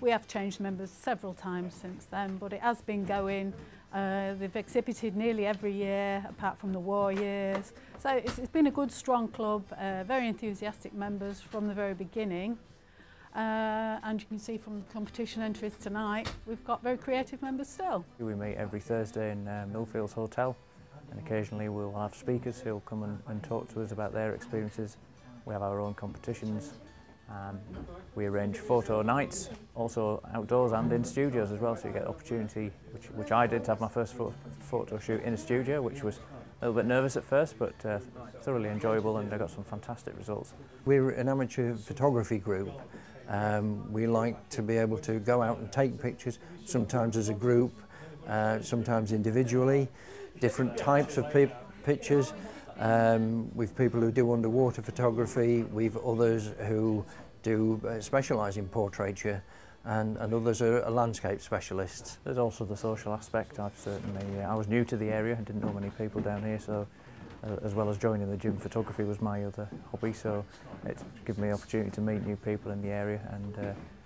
We have changed members several times since then, but it has been going. Uh, they've exhibited nearly every year, apart from the war years. So it's, it's been a good, strong club, uh, very enthusiastic members from the very beginning. Uh, and you can see from the competition entries tonight, we've got very creative members still. We meet every Thursday in uh, Millfields Hotel and occasionally we'll have speakers who'll come and, and talk to us about their experiences. We have our own competitions. Um, we arrange photo nights, also outdoors and in studios as well, so you get the opportunity, which, which I did, to have my first photo, photo shoot in a studio, which was a little bit nervous at first, but uh, thoroughly enjoyable and I got some fantastic results. We're an amateur photography group. Um, we like to be able to go out and take pictures, sometimes as a group, uh, sometimes individually. different types of pictures. Um, we've people who do underwater photography, we've others who do uh, specialise in portraiture and, and others are, are landscape specialists. There's also the social aspect. I've certainly, uh, I was new to the area and didn't know many people down here, so uh, as well as joining the gym, photography was my other hobby, so it's given me opportunity to meet new people in the area and uh,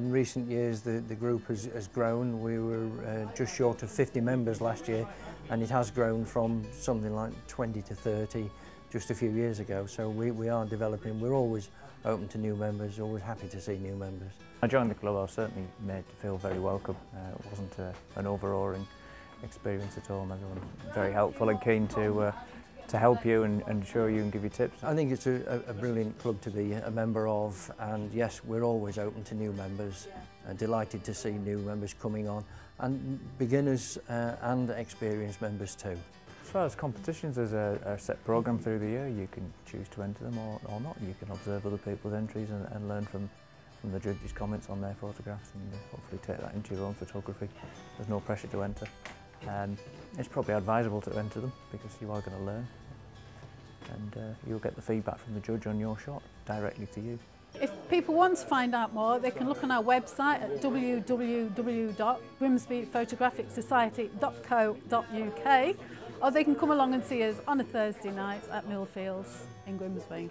in recent years, the, the group has, has grown. We were uh, just short of 50 members last year, and it has grown from something like 20 to 30 just a few years ago. So we, we are developing. We're always open to new members, always happy to see new members. I joined the club, I was certainly made to feel very welcome. Uh, it wasn't a, uh, an overawing experience at all, and everyone very helpful and keen to uh, to help you and, and show you and give you tips? I think it's a, a brilliant club to be a member of and yes, we're always open to new members. Uh, delighted to see new members coming on and beginners uh, and experienced members too. As far as competitions, there's a, a set program through the year. You can choose to enter them or, or not. You can observe other people's entries and, and learn from from the judges' comments on their photographs and hopefully take that into your own photography. There's no pressure to enter. And um, it's probably advisable to enter them because you are going to learn and uh, you'll get the feedback from the judge on your shot directly to you. If people want to find out more, they can look on our website at www.grimsbyphotographicsociety.co.uk or they can come along and see us on a Thursday night at Millfields in Grimsby.